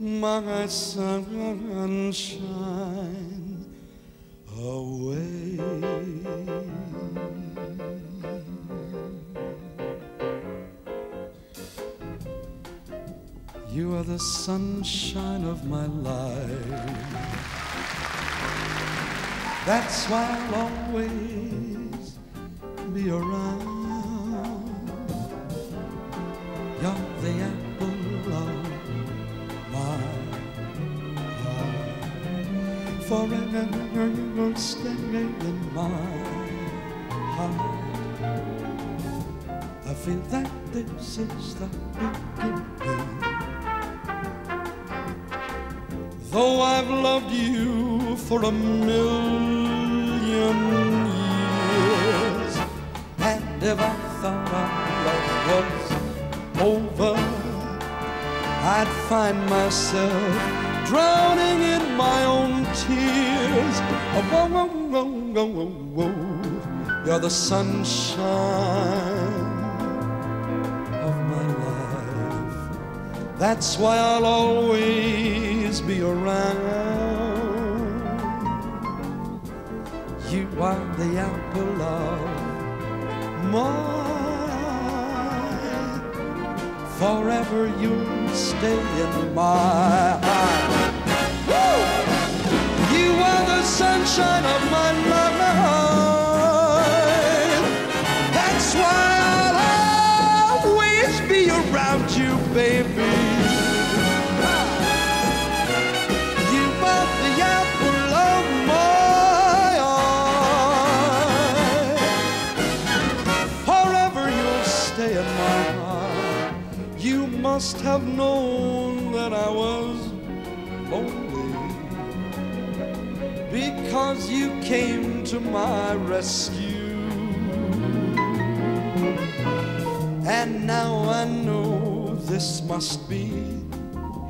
my sunshine away. You are the sunshine of my life. That's why I'll always be around. You're the apple of Forever you'll stay in my heart. I feel that this is the beginning. Though I've loved you for a million years, and if I thought our love was over, I'd find myself drowning in my own tears. Oh, whoa, whoa, whoa, whoa, whoa. You're the sunshine of my life. That's why I'll always be around. You are the apple of my Forever you'll stay in my heart. Woo! You are the sunshine of my life. That's why I'll always be around you, baby. You must have known that I was lonely because you came to my rescue. And now I know this must be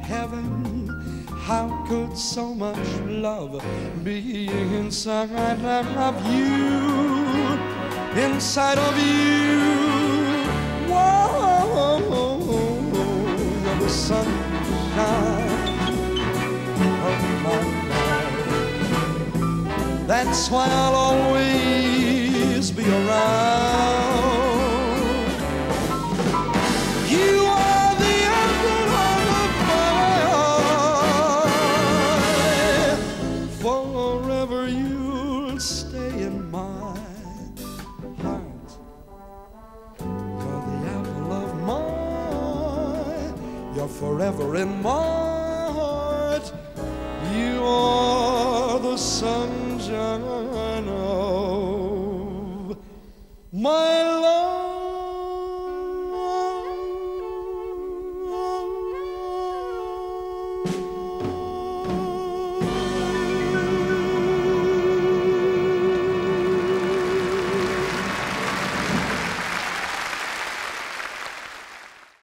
heaven. How could so much love be inside of you? Inside of you. Sunshine of my life. That's why I'll always be around. You're forever in my heart. You are the sunshine of my